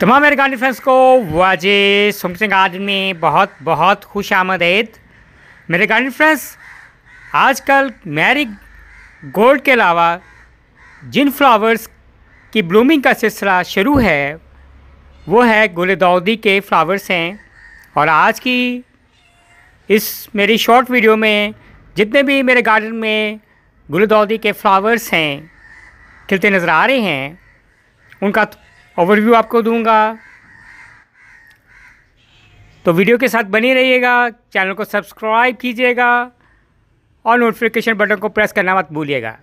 तमाम मेरे garden friends को वाजे सुम सिंह गार्डन में बहुत बहुत खुश आमदेद। मेरे गार्डन फ्रेंड्स आजकल मैरी गोल्ड के अलावा जिन फ्लावर्स की ब्लूमिंग का सिलसिला शुरू है, वो है गुलदौदी के फ्लावर्स हैं। और आज की इस मेरी शॉर्ट वीडियो में जितने भी मेरे गार्डन में गुलदौदी के फ्लावर्स हैं, खिलते नज़र आ रहे हैं, उनका ओवरव्यू आपको दूँगा। तो वीडियो के साथ बनी रहिएगा, चैनल को सब्सक्राइब कीजिएगा और नोटिफिकेशन बटन को प्रेस करना मत भूलिएगा।